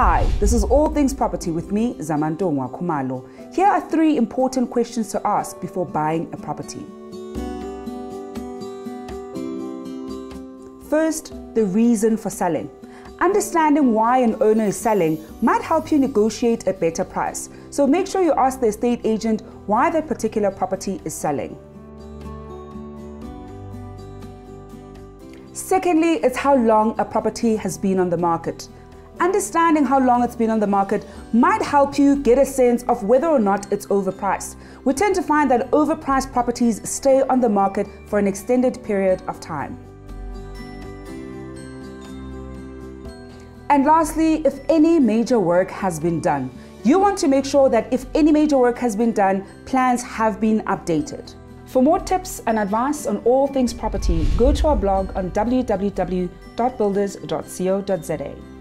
Hi, this is All Things Property with me, Zamantongwa Kumalo. Here are three important questions to ask before buying a property. First, the reason for selling. Understanding why an owner is selling might help you negotiate a better price. So make sure you ask the estate agent why that particular property is selling. Secondly, it's how long a property has been on the market. Understanding how long it's been on the market might help you get a sense of whether or not it's overpriced. We tend to find that overpriced properties stay on the market for an extended period of time. And lastly, if any major work has been done, you want to make sure that if any major work has been done, plans have been updated. For more tips and advice on all things property, go to our blog on www.builders.co.za.